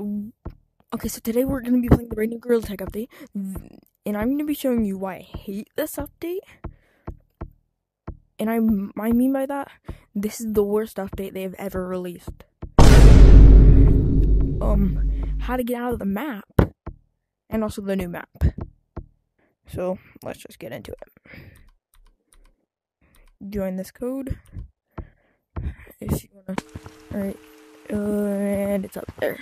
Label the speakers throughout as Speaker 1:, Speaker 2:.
Speaker 1: Okay, so today we're going to be playing the brand new Gorilla Tag update, and I'm going to be showing you why I hate this update. And I, I mean by that, this is the worst update they have ever released. Um, how to get out of the map, and also the new map. So, let's just get into it. Join Discord. If you wanna. Alright. Uh, and it's up there.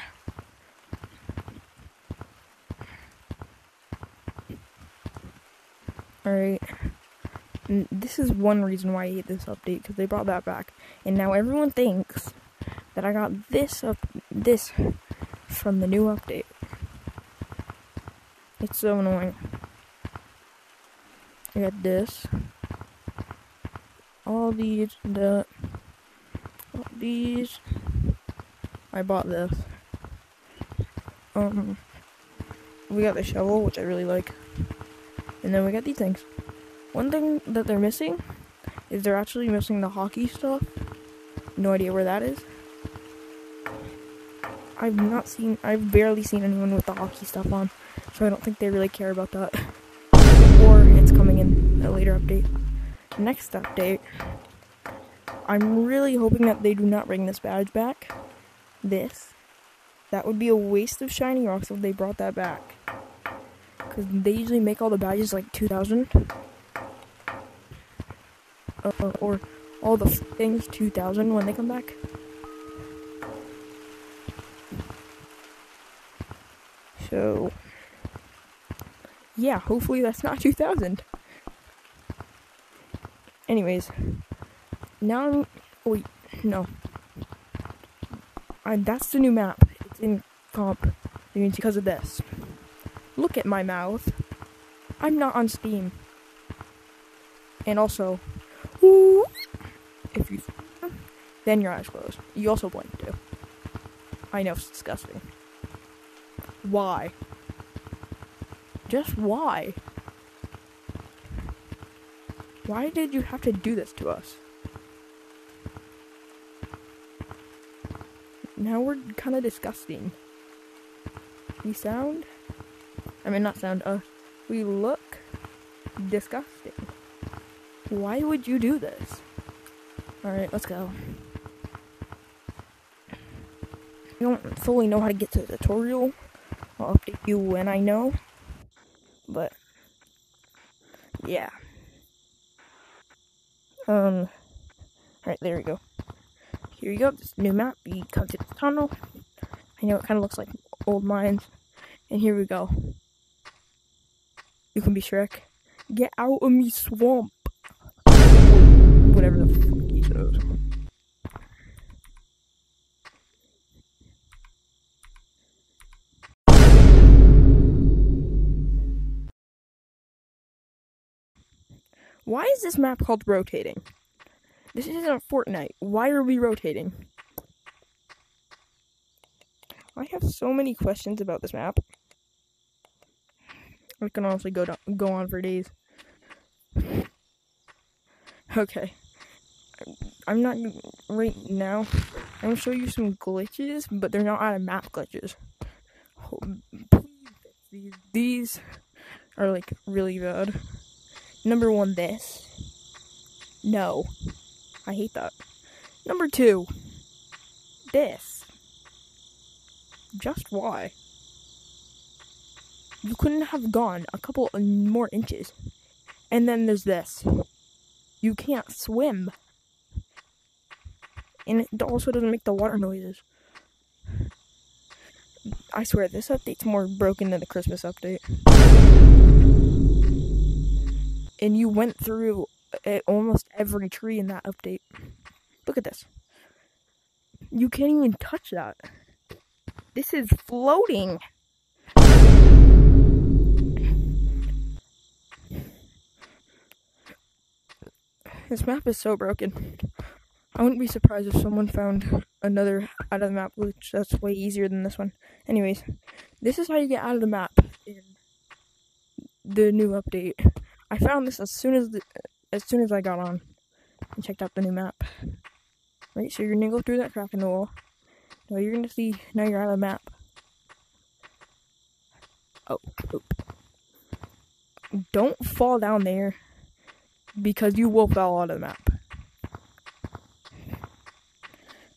Speaker 1: Alright. This is one reason why I hate this update, because they brought that back. And now everyone thinks that I got this up this from the new update. It's so annoying. I got this. All these, the, all these. I bought this. Um, we got the shovel, which I really like. And then we got these things. One thing that they're missing is they're actually missing the hockey stuff. No idea where that is. I've not seen, I've barely seen anyone with the hockey stuff on, so I don't think they really care about that. Or it's coming in a later update. Next update, I'm really hoping that they do not bring this badge back. This. That would be a waste of shiny rocks if they brought that back. Because they usually make all the badges like 2000. Uh, or all the things 2000 when they come back. So, yeah, hopefully that's not 2000. Anyways, now I'm, wait, no. I, that's the new map. It's in comp. because of this. Look at my mouth. I'm not on Steam. And also, if you, then your eyes closed. You also blink too. I know it's disgusting. Why? Just why? Why did you have to do this to us? Now we're kind of disgusting. We sound I mean, not sound, uh, we look disgusting. Why would you do this? Alright, let's go. I don't fully know how to get to the tutorial. I'll update you when I know. But, yeah. Um, alright, there we go. Here you go, this new map. You come to the tunnel. I know it kind of looks like old mines. And here we go. You can be Shrek. Get out of me swamp. Whatever the fuck he says. Why is this map called rotating? This isn't Fortnite. Why are we rotating? I have so many questions about this map. I can honestly go down, go on for days. Okay. I'm not right now. I'm gonna show you some glitches, but they're not out of map glitches. These, these are like really bad. Number one, this. No. I hate that. Number two, this. Just why? You couldn't have gone a couple more inches. And then there's this. You can't swim. And it also doesn't make the water noises. I swear, this update's more broken than the Christmas update. And you went through almost every tree in that update. Look at this. You can't even touch that. This is floating. This map is so broken. I wouldn't be surprised if someone found another out of the map glitch that's way easier than this one. Anyways, this is how you get out of the map in the new update. I found this as soon as the, as soon as I got on and checked out the new map. Right, so you're gonna go through that crack in the wall. Now you're gonna see now you're out of the map. Oh, oh. Don't fall down there because you will fall out of the map.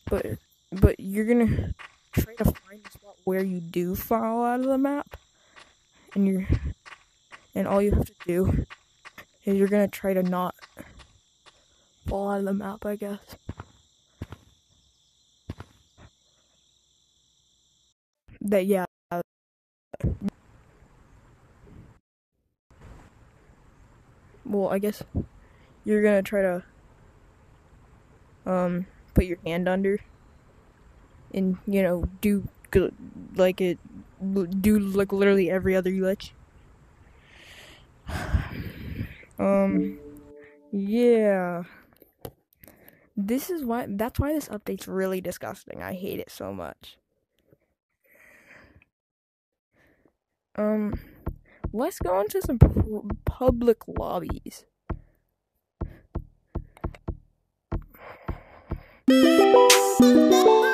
Speaker 1: But but you're gonna try to find a spot where you do fall out of the map, and you're and all you have to do is you're gonna try to not fall out of the map, I guess. That yeah. Well, I guess you're gonna try to um put your hand under and you know do like it do like literally every other glitch? Um yeah. This is why that's why this update's really disgusting. I hate it so much. Um let's go into some public lobbies Música